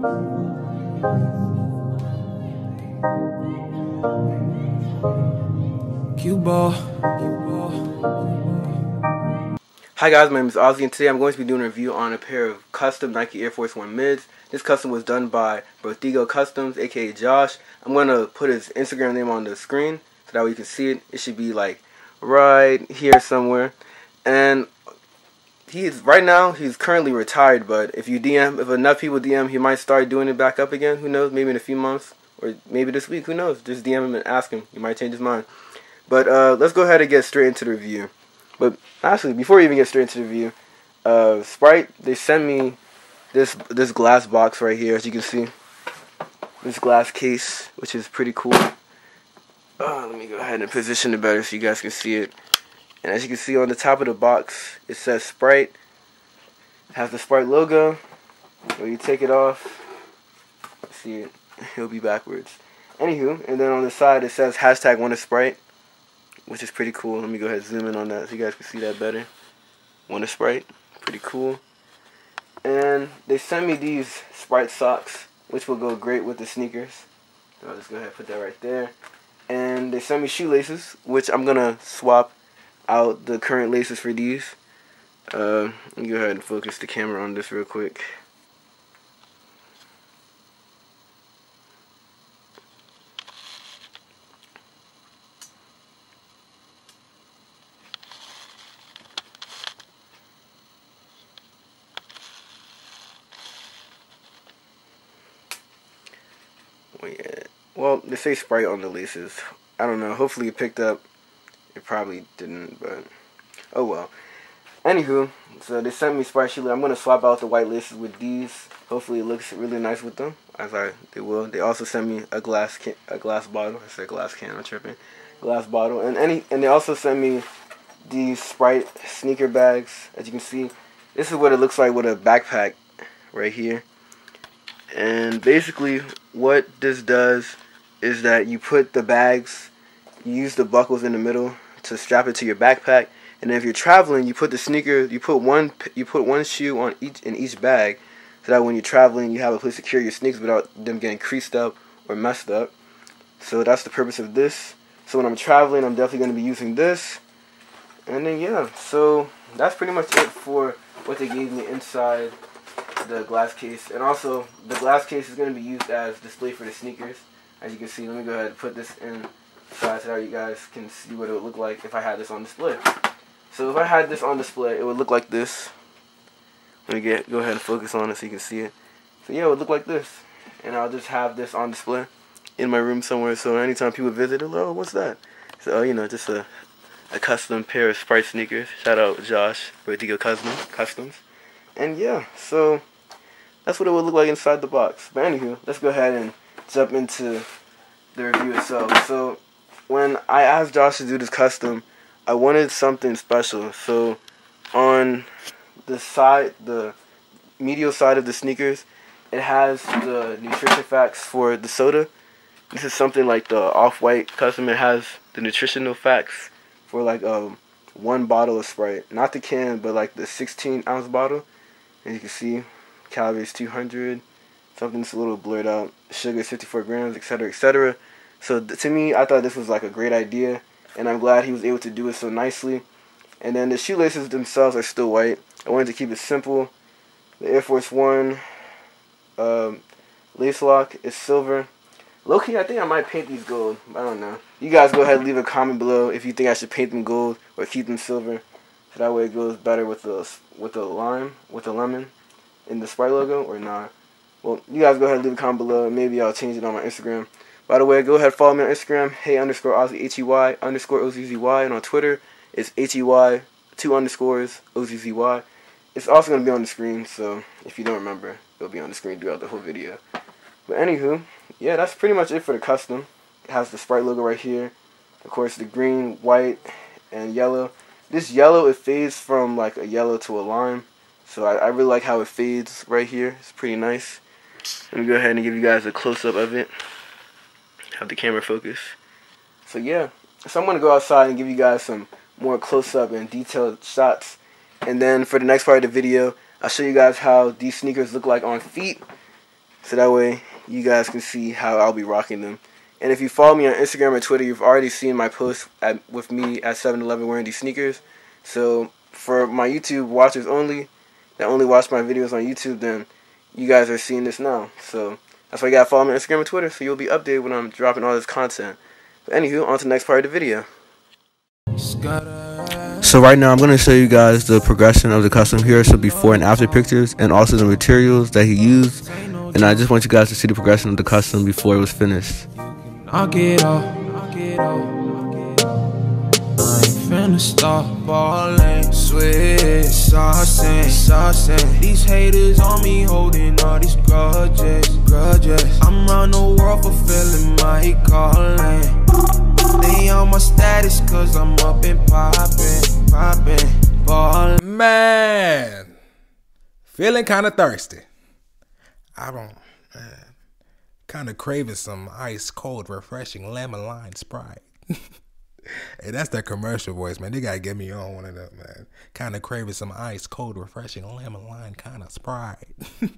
Cue ball. Hi guys, my name is Ozzy and today I'm going to be doing a review on a pair of custom Nike Air Force One mids. This custom was done by Brothigo Customs, aka Josh. I'm going to put his Instagram name on the screen so that way you can see it. It should be like right here somewhere. And he's right now he's currently retired, but if you DM if enough people DM he might start doing it back up again. Who knows, maybe in a few months or maybe this week, who knows? Just DM him and ask him. He might change his mind. But uh, let's go ahead and get straight into the review. But actually, before we even get straight into the review, uh, Sprite they sent me this this glass box right here, as you can see. This glass case, which is pretty cool. Uh, let me go ahead and position it better so you guys can see it. And as you can see on the top of the box, it says Sprite. It has the Sprite logo. When you take it off, see it, it'll be backwards. Anywho, and then on the side it says hashtag WannaSprite which is pretty cool. Let me go ahead and zoom in on that so you guys can see that better. WannaSprite, pretty cool. And they sent me these Sprite socks, which will go great with the sneakers. So I'll just go ahead and put that right there. And they sent me shoelaces, which I'm gonna swap out the current laces for these. Uh, go ahead and focus the camera on this real quick. yeah. Well, they say Sprite on the laces. I don't know. Hopefully it picked up. It probably didn't, but oh well. Anywho, so they sent me Sprite. I'm gonna swap out the white laces with these. Hopefully it looks really nice with them, as I they will. They also sent me a glass can, a glass bottle. I said glass can. I'm tripping. Glass bottle, and any and they also sent me these Sprite sneaker bags. As you can see, this is what it looks like with a backpack right here. And basically, what this does is that you put the bags, use the buckles in the middle to strap it to your backpack, and if you're traveling, you put the sneaker, you put one, you put one shoe on each in each bag, so that when you're traveling, you have a place to carry your sneakers without them getting creased up or messed up. So that's the purpose of this. So when I'm traveling, I'm definitely going to be using this. And then yeah, so that's pretty much it for what they gave me inside the glass case. And also, the glass case is going to be used as display for the sneakers. As you can see, let me go ahead and put this in so that you guys can see what it would look like if I had this on display. So if I had this on display, it would look like this. Let me get go ahead and focus on it so you can see it. So yeah, it would look like this. And I'll just have this on display in my room somewhere. So anytime people visit, hello, oh, what's that? So, oh, you know, just a, a custom pair of Sprite sneakers. Shout out Josh Brothigo Customs. And yeah, so that's what it would look like inside the box. But anywho, let's go ahead and jump into the review itself. So when I asked Josh to do this custom, I wanted something special. So on the side, the medial side of the sneakers, it has the nutrition facts for the soda. This is something like the off-white custom. It has the nutritional facts for like um one bottle of Sprite, not the can, but like the 16 ounce bottle. As you can see, calories 200, something that's a little blurred out, sugar 54 grams, etc., etc. So to me, I thought this was like a great idea, and I'm glad he was able to do it so nicely. And then the shoelaces themselves are still white. I wanted to keep it simple. The Air Force One um, lace lock is silver. Loki, I think I might paint these gold. I don't know. You guys go ahead and leave a comment below if you think I should paint them gold or keep them silver. So that way it goes better with the with the lime, with the lemon in the Sprite logo or not. Well, you guys go ahead and leave a comment below. Maybe I'll change it on my Instagram. By the way, go ahead follow me on Instagram, hey underscore Ozzy, H-E-Y underscore O-Z-Z-Y. And on Twitter, it's H-E-Y, two underscores, O-Z-Z-Y. It's also going to be on the screen, so if you don't remember, it'll be on the screen throughout the whole video. But anywho, yeah, that's pretty much it for the custom. It has the Sprite logo right here. Of course, the green, white, and yellow. This yellow, it fades from like a yellow to a lime. So I, I really like how it fades right here. It's pretty nice. Let me go ahead and give you guys a close-up of it. Have the camera focus. So yeah, so I'm to go outside and give you guys some more close-up and detailed shots. And then for the next part of the video, I'll show you guys how these sneakers look like on feet. so that way you guys can see how I'll be rocking them. And if you follow me on Instagram or Twitter, you've already seen my post at, with me at 7-Eleven wearing these sneakers. So for my YouTube watchers only, that only watch my videos on YouTube, then you guys are seeing this now. So that's why you gotta follow me on Instagram and Twitter, so you'll be updated when I'm dropping all this content. But anywho, on to the next part of the video. So right now I'm going to show you guys the progression of the custom here, so before and after pictures, and also the materials that he used. And I just want you guys to see the progression of the custom before it was finished. Finna stop ballin', switch, saucin', saucin'. These haters on me holding all these grudges, grudges. I'm round the world fulfilling my calling. They on my status cause I'm up and poppin', poppin', ballin'. Man, feeling kinda thirsty. I don't, man. Kind of craving some ice cold, refreshing lemon lime Sprite. hey, that's that commercial voice, man. They gotta get me on one of them, man. Kind of craving some ice cold, refreshing lemon lime kind of Sprite.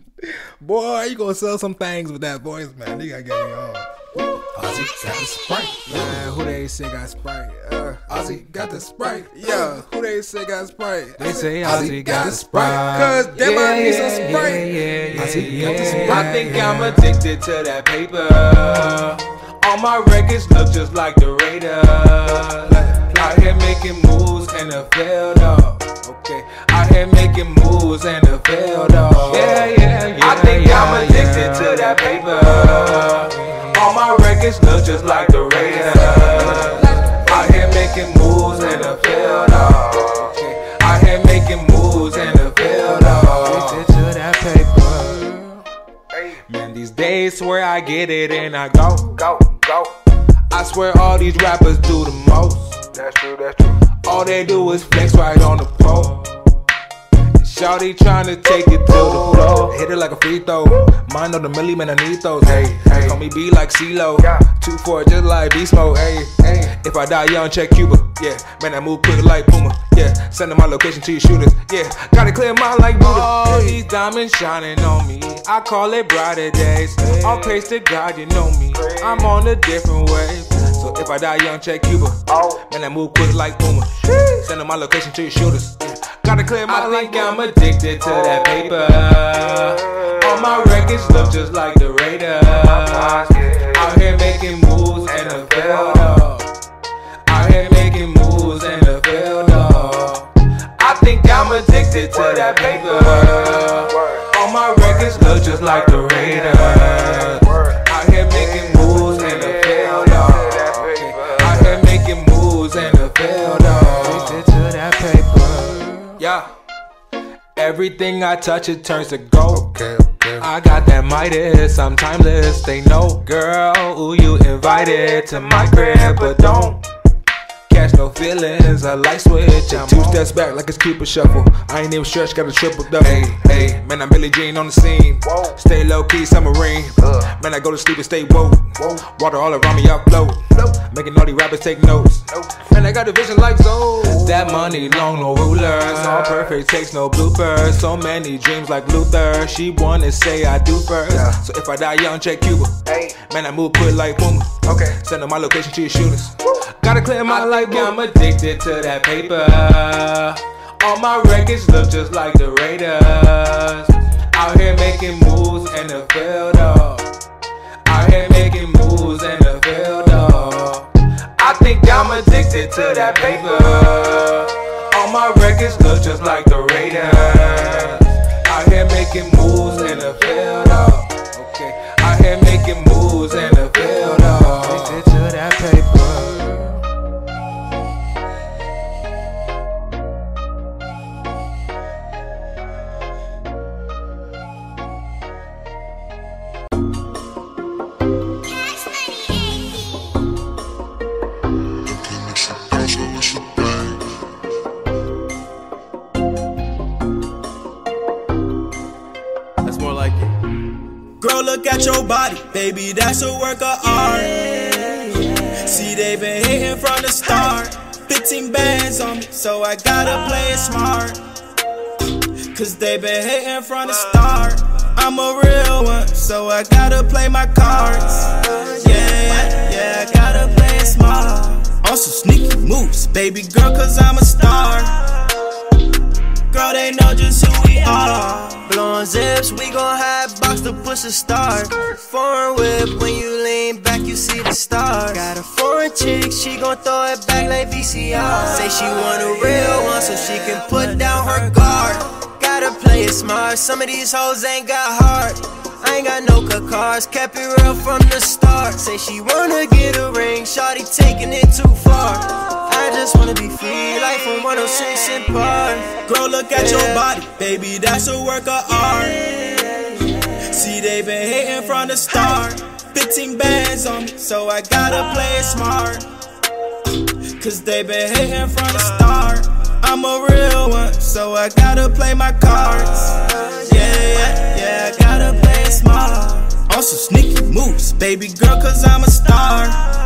Boy, you gonna sell some things with that voice, man. They gotta get me on. Ozzy got the Sprite. Yeah, who they say got Sprite? Uh, Ozzy got the Sprite. Yeah, who they say got Sprite? They say Ozzy got the Sprite. Cause they yeah, I need some Sprite. Yeah, yeah, Ozzy got the Sprite. I think I'm addicted to that paper. All my records look just like the Raiders. Out here making moves in the field, dog. Okay, out here making moves in the field, dog. Yeah, yeah, yeah. I think yeah, I'm addicted yeah. to that paper. All my records look just like the Raiders. Out here making moves in the field, oh. Out here making moves in the field, oh. to that paper. Man, these days swear I get it and I go, go, swear all these rappers do the most. That's true, that's true. All they do is flex right on the pole. Shawty tryna take it to the floor. Hit it like a free throw. Mind on the milli, man, I need those. Hey, hey. Call me B like CeeLo. Yeah. Two four, just like Beast Mode. Hey, hey. If I die young, check Cuba. Yeah, man, I move quick like Puma. Yeah, sending my location to your shooters. Yeah, gotta clear mine like Buddha. Oh, all these diamonds shining on me. I call it brighter days. All praise to God, you know me. I'm on a different wave. If I die young, check Cuba. Oh. Man, I move quick like Puma. Sending my location to your shooters. Gotta clear my I think I'm addicted to that paper. All my records look just like the Raiders. Out here making moves in the field. Out here making moves in the field. I think I'm addicted to that paper. All my records look just like the Raiders. Everything I touch, it turns to gold. Okay, okay. I got that Midas, I'm timeless. They know, girl, who you invited to my crib, but don't feelings. A light switch, two steps back like it's Cupid shuffle. I ain't even stretch, got a triple double. Hey, hey, man, I'm Billie Jean on the scene. Whoa. Stay low key, submarine. Uh. Man, I go to sleep and stay woke. Whoa. Water all around me, I float. Making all these rappers take notes. Man, I got a vision like Zoe. That money long, no rulers. All perfect, takes no bloopers. So many dreams like Luther. She wanna say I do first. Yeah. So if I die young, check Cuba. Hey. Man, I move quick like Puma. Okay. Send my location to your shooters. Woo. Gotta clear my life, I'm addicted to that paper. All my records look just like the Raiders. Out here making moves in the field, oh. Out here making moves in the field, oh. I think I'm addicted to that paper. All my records look just like the Raiders. Body, baby, that's a work of art. See, they been hating from the start. 15 bands on me, so I gotta play it smart. Cause they been hating from the start. I'm a real one, so I gotta play my cards. Yeah, yeah, I gotta play it smart. Some sneaky moves, baby girl, cause I'm a star. Girl, they know just who we are. Blowing zips, we gon' have box to push a start. Foreign whip, when you lean back, you see the stars. Got a foreign chick, she gon' throw it back like VCR. Say she want a real one, so she can put down her guard. Gotta play it smart, some of these hoes ain't got heart. I ain't got no cars, kept it real from the start. Say she wanna get a ring, shawty taking it too far. I just wanna be free, like from 106 and Park. Girl, look at your body, baby, that's a work of art. See, they been hating from the start. 15 bands on me, so I gotta play it smart. Cause they been hating from the start. I'm a real one, so I gotta play my cards. Yeah, yeah, yeah, I gotta play it smart. Some sneaky moves, baby girl, cause I'm a star.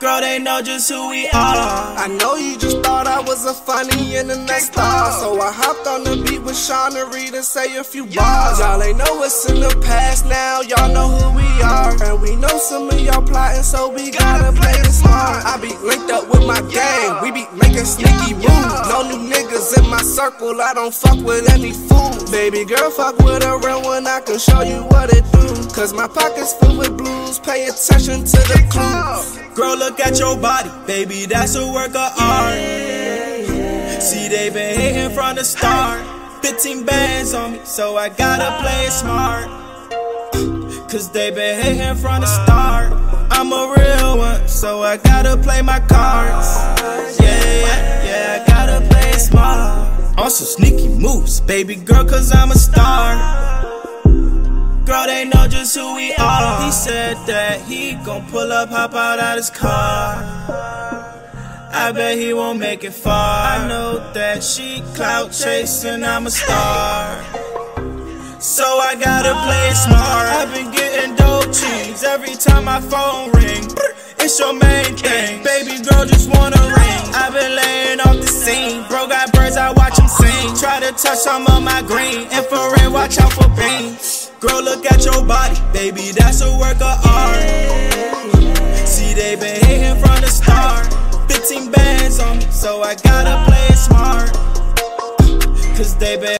Girl, they know just who we are. I know you just thought I was a funny internet star. So I hopped on the beat with Sean and Reed and say a few bars. Y'all ain't know what's in the past now, y'all know who we are. And we know some of y'all plotting, so we gotta play it smart. I be linked up with my gang, we be making sneaky moves. No new niggas in my circle, I don't fuck with any fools. Baby girl, fuck with a real one, I can show you what it do. Cause my pockets filled with blues, pay attention to the clues. Girl, look at your body, baby, that's a work of art. See, they been hating from the start. 15 bands on me, so I gotta play it smart. Cause they been hating from the start. I'm a real one, so I gotta play my cards. Yeah, yeah, yeah, I gotta play it smart. On some sneaky moves, baby girl, cause I'm a star. Girl, they know just who we are. He said that he gon' pull up, hop out of his car. I bet he won't make it far. I know that she clout chasing, I'm a star. So I gotta play smart. I've been getting dope cheese every time my phone ring. It's your main thing, baby girl, just wanna ring. I've been laying off the scene, bro got birds, I watch sing. Try to touch some of my green, infrared, watch out for beams. Girl, look at your body, baby, that's a work of art. See, they been hating from the start. 15 bands on me, so I gotta play it smart. Cause they been